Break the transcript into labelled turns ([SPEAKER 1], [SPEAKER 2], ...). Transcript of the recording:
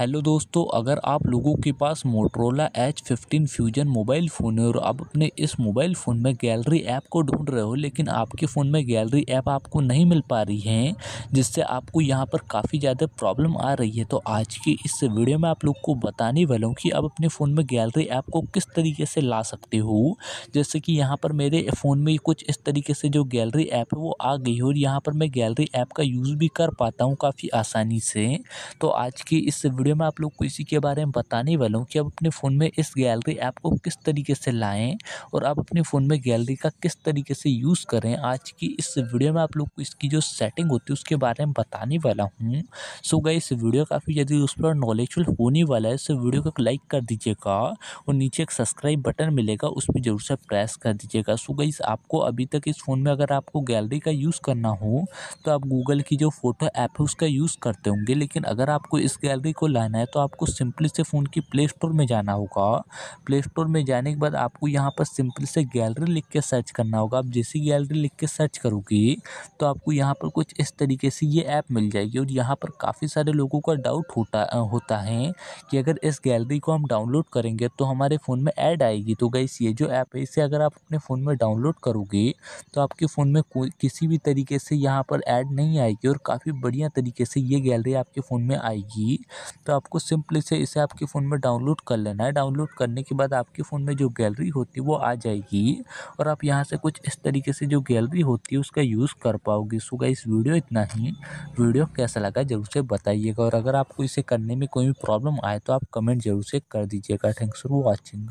[SPEAKER 1] Hello दोस्तों, अगर आप लोगों के पास Motorola H fifteen fusion mobile phone है और आप अपने इस मोबाइल फ़ोन में गैलरी ऐप को ढूंढ रहे हो, लेकिन आपके फ़ोन में गैलरी ऐप आपको नहीं मिल पा रही है, जिससे आपको यहाँ पर काफ़ी ज़्यादा प्रॉब्लम आ रही है तो आज की इस वीडियो में आप लोग को बताने वाला हूँ कि आप अपने फ़ोन में गैलरी ऐप को किस तरीके से ला सकते हो। जैसे कि यहाँ पर मेरे फ़ोन में कुछ इस तरीके से जो गैलरी ऐप है, वो आ गई है और यहाँ पर मैं गैलरी ऐप का यूज़ भी कर पाता हूँ काफ़ी आसानी से। तो आज की इस वीडियो में आप लोग को इसी के बारे में बताने वाला हूँ कि आप अपने फ़ोन में इस गैलरी ऐप को किस तरीके से लाएँ और आप अपने फ़ोन में गैलरी का किस तरीके से यूज़ करें। आज की इस वीडियो में आप लोग को इसकी जो सेटिंग होती है उसके बारे में बताने वाला हूँ। सो गई इस वीडियो काफ़ी ज़्यादा उस पर नॉलेजफुल होने वाला है। इस वीडियो को लाइक कर दीजिएगा और नीचे एक सब्सक्राइब बटन मिलेगा, उस पर ज़रूर से प्रेस कर दीजिएगा। सो गई आपको अभी तक इस फ़ोन में अगर आपको गैलरी का यूज़ करना हो तो आप गूगल की जो फ़ोटो ऐप है उसका यूज़ करते होंगे। लेकिन अगर आपको इस गैलरी को लाना है तो आपको सिंपली से फ़ोन की प्ले स्टोर में जाना होगा। प्ले स्टोर में जाने के बाद आपको यहाँ पर सिंपली से गैलरी लिख के सर्च करना होगा। आप जैसी गैलरी लिख के सर्च करोगे तो आपको यहाँ पर कुछ इस तरीके से ये ऐप मिल जाएगी। और यहाँ पर काफ़ी सारे लोगों का डाउट होता होता है कि अगर इस गैलरी को हम डाउनलोड करेंगे तो हमारे फ़ोन में ऐड आएगी। तो गई ये जो ऐप है, इसे अगर आप अपने फ़ोन में डाउनलोड करोगे तो आपके फ़ोन में कोई, किसी भी तरीके से यहाँ पर ऐड नहीं आएगी। और काफ़ी बढ़िया तरीके से ये गैलरी आपके फ़ोन में आएगी। तो आपको सिंपली से इसे आपके फ़ोन में डाउनलोड कर लेना है। डाउनलोड करने के बाद आपके फ़ोन में जो गैलरी होती है वो आ जाएगी और आप यहाँ से कुछ इस तरीके से जो गैलरी होती है उसका यूज़ कर पाओगे। सो इस वीडियो इतना ही। वीडियो कैसा लगा ज़रूर से बताइएगा और अगर आपको इसे करने में कोई भी प्रॉब्लम आए तो आप कमेंट ज़रूर से कर दीजिएगा। Thanks for watching.